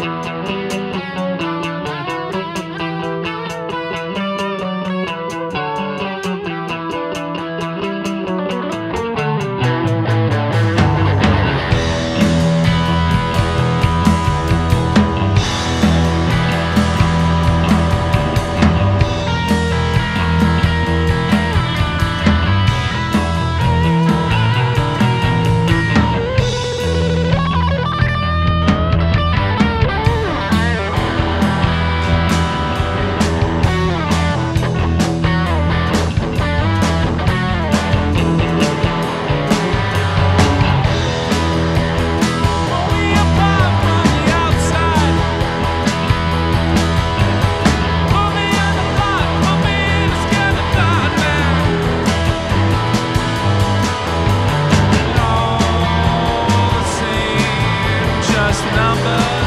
Thank number.